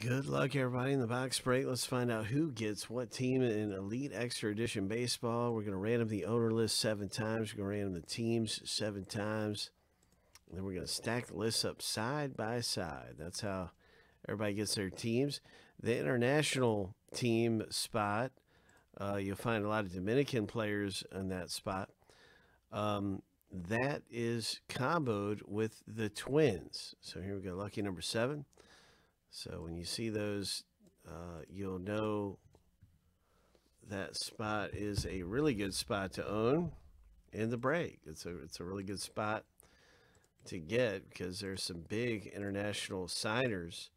Good luck, everybody, in the box break. Let's find out who gets what team in Elite Extra Edition Baseball. We're going to random the owner list seven times. We're going to random the teams seven times. And then we're going to stack the lists up side by side. That's how everybody gets their teams. The international team spot, uh, you'll find a lot of Dominican players in that spot. Um, that is comboed with the twins. So here we go, lucky number seven. So when you see those, uh, you'll know that spot is a really good spot to own in the break. It's a it's a really good spot to get because there's some big international signers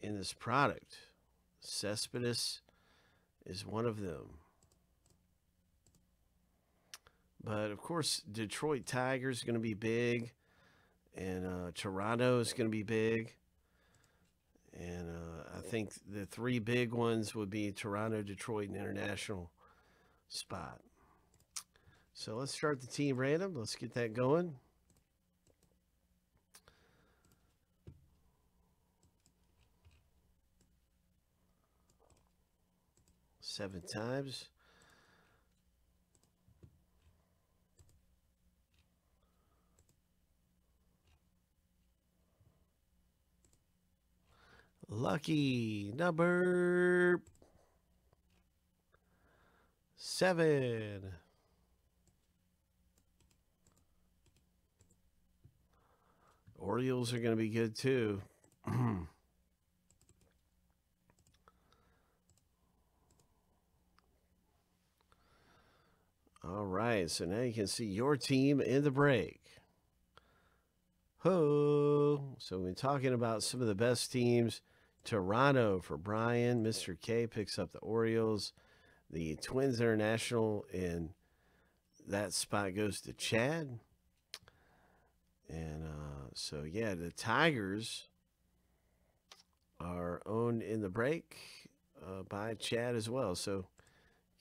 in this product. Cespedes is one of them. But of course, Detroit Tigers is going to be big, and uh, Toronto is going to be big. And uh, I think the three big ones would be Toronto, Detroit, and International spot. So let's start the team random. Let's get that going. Seven times. Lucky number seven. Orioles are going to be good too. All right, so now you can see your team in the break. Ho! So we've been talking about some of the best teams Toronto for Brian. Mr. K picks up the Orioles. The Twins International in that spot goes to Chad. And uh, so, yeah, the Tigers are owned in the break uh, by Chad as well. So,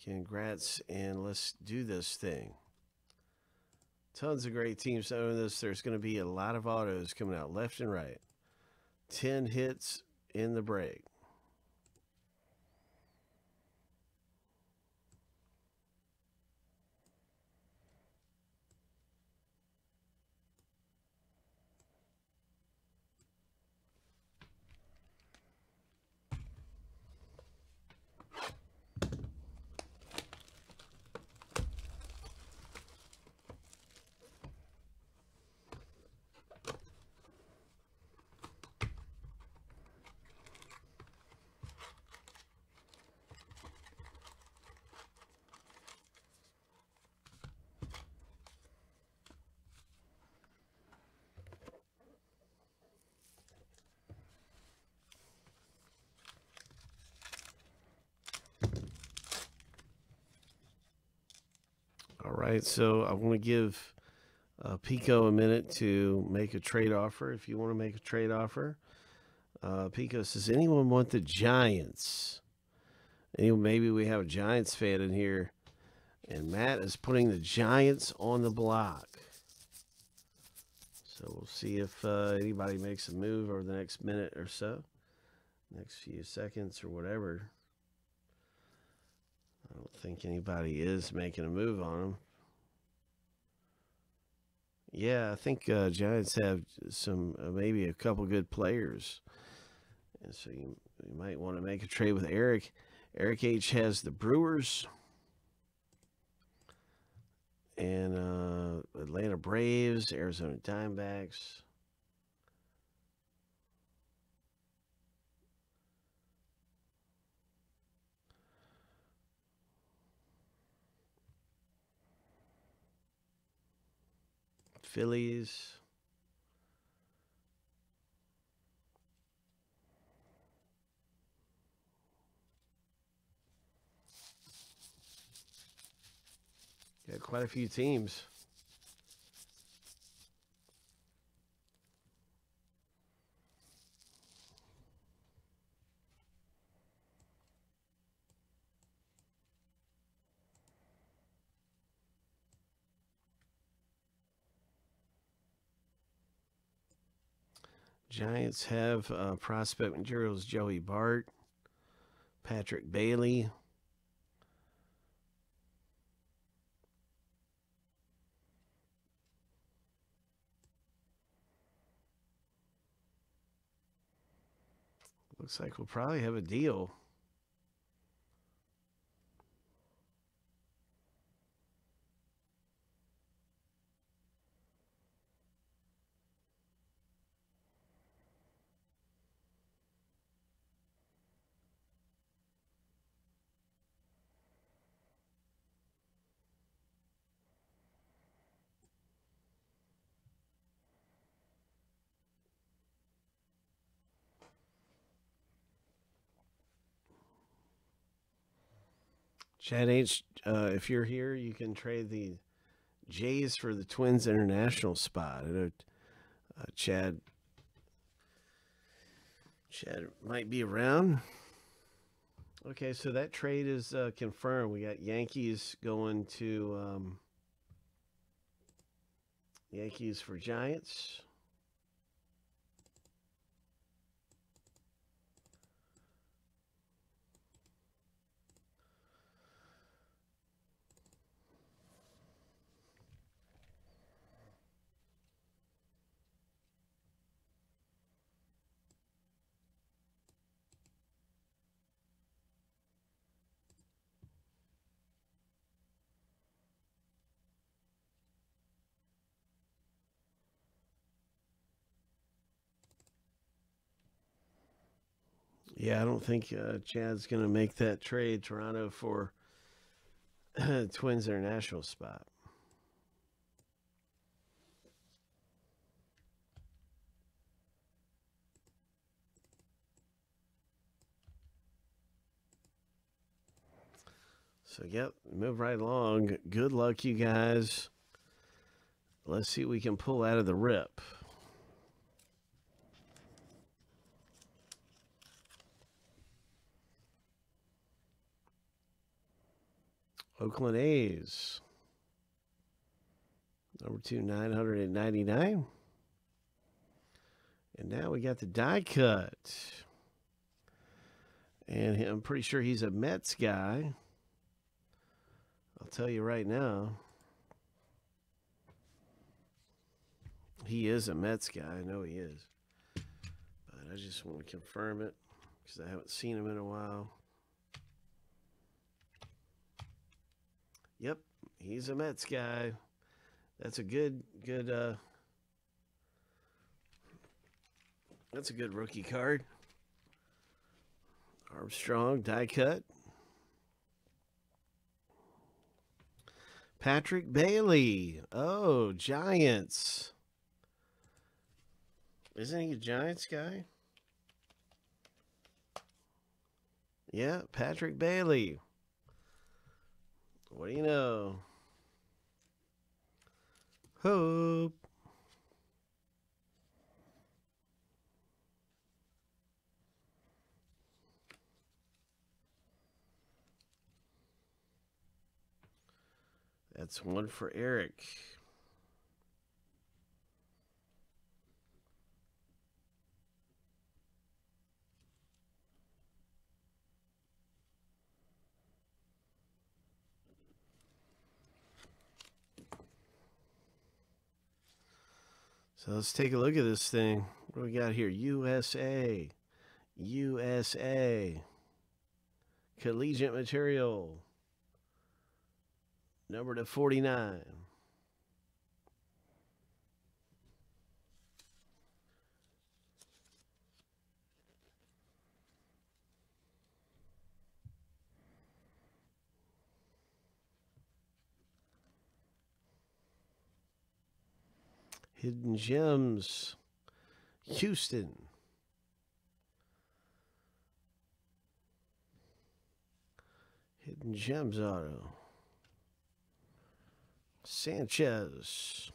congrats, and let's do this thing. Tons of great teams own this. There's going to be a lot of autos coming out left and right. 10 hits in the break. All right, so I want to give uh, Pico a minute to make a trade offer. If you want to make a trade offer, uh, Pico says, anyone want the Giants? Maybe we have a Giants fan in here, and Matt is putting the Giants on the block. So we'll see if uh, anybody makes a move over the next minute or so, next few seconds or whatever. I don't think anybody is making a move on them. Yeah, I think uh, Giants have some, uh, maybe a couple good players. And so you, you might want to make a trade with Eric. Eric H has the Brewers and uh, Atlanta Braves, Arizona Diamondbacks. Phillies. Yeah, quite a few teams. Giants have uh, prospect materials Joey Bart, Patrick Bailey. Looks like we'll probably have a deal. Chad H, uh, if you're here, you can trade the Jays for the Twins International spot. I know uh, Chad Chad might be around. Okay, so that trade is uh, confirmed. We got Yankees going to um, Yankees for Giants. Yeah, I don't think uh, Chad's going to make that trade, Toronto, for Twins International spot. So, yep, move right along. Good luck, you guys. Let's see what we can pull out of the rip. Oakland A's. Number two, 999. And now we got the die cut. And I'm pretty sure he's a Mets guy. I'll tell you right now. He is a Mets guy. I know he is. But I just want to confirm it because I haven't seen him in a while. Yep, he's a Mets guy. That's a good, good, uh, that's a good rookie card. Armstrong, die cut. Patrick Bailey. Oh, Giants. Isn't he a Giants guy? Yeah, Patrick Bailey. What do you know? Hope. That's one for Eric. So let's take a look at this thing. What do we got here? USA. USA. Collegiate material. Number to 49. Hidden Gems, Houston. Hidden Gems auto. Sanchez.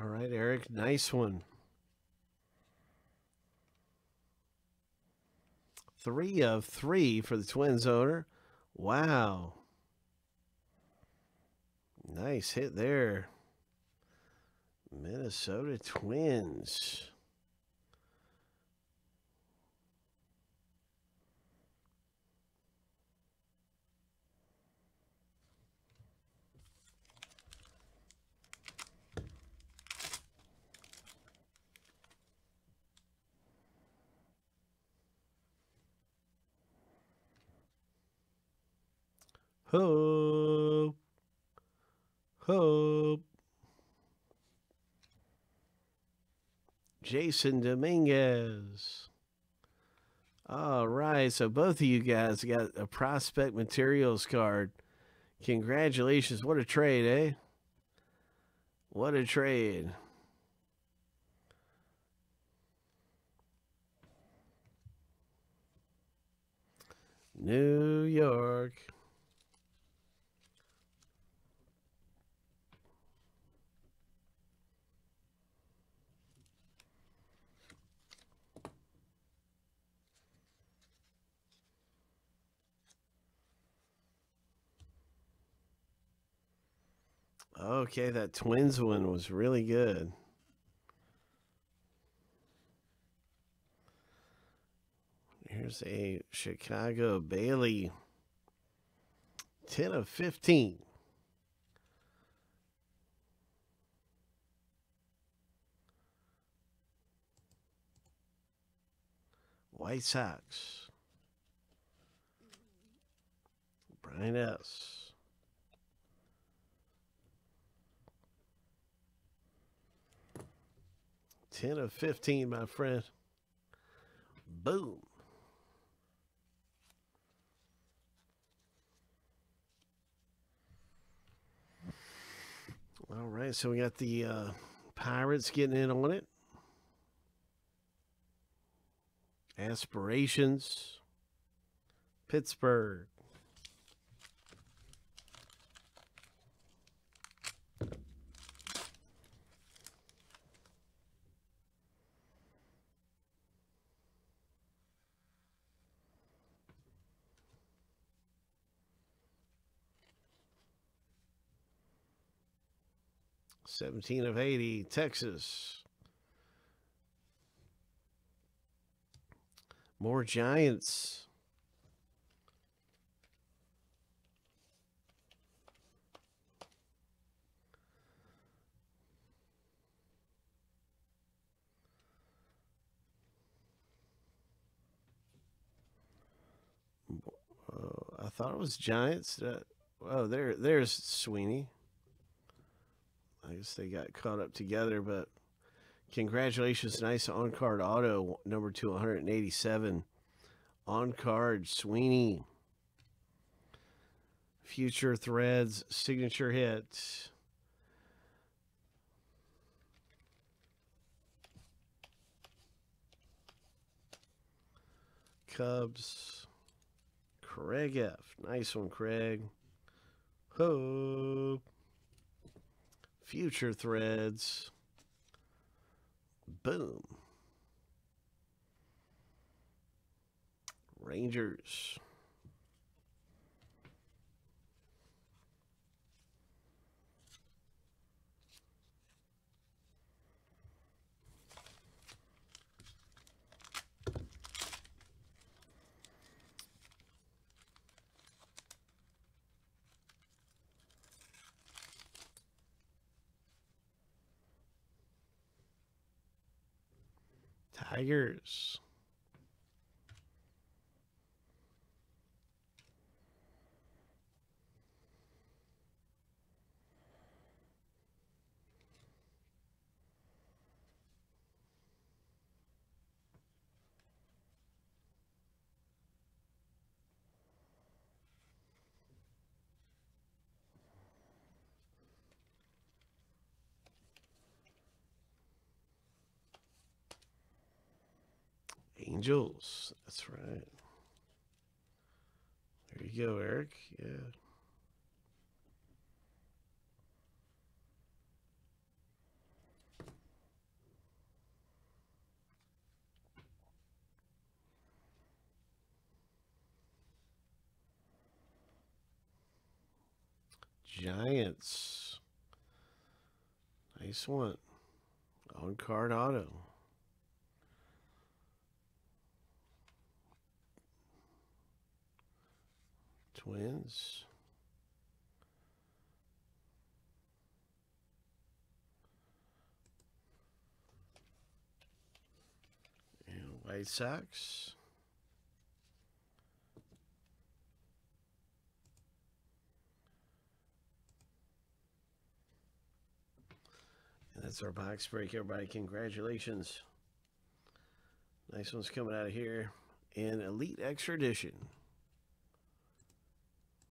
All right, Eric. Nice one. Three of three for the Twins owner. Wow. Nice hit there. Minnesota Twins. Hope. Hope. Jasson Dominguez. All right. So both of you guys got a prospect materials card. Congratulations. What a trade, eh? What a trade. New York. Okay, that Twins one was really good. Here's a Chicago Bailey. 10 of 15. White Sox. Brian S. Ten of fifteen, my friend. Boom. All right, so we got the uh, Pirates getting in on it. Aspirations. Pittsburgh. Seventeen of eighty, Texas. More Giants. Oh, I thought it was Giants. Uh, oh, there, there's Sweeney. I guess they got caught up together, but congratulations, nice on card auto number two hundred and eighty-seven. On card Sweeney. Future Threads signature hit. Cubs. Craig F. Nice one, Craig. Hope. Future Threads. Boom. Rangers. Tigers. Angels. That's right. There you go, Eric. Yeah. Giants. Nice one. On card auto. Twins. And White Sox. And that's our box break, everybody. Congratulations. Nice ones coming out of here. And Elite Extra Edition.